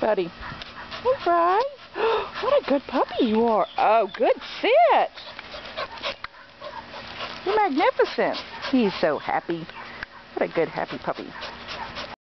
Buddy. Hey, What a good puppy you are. Oh, good sit. You're magnificent. He's so happy. What a good, happy puppy.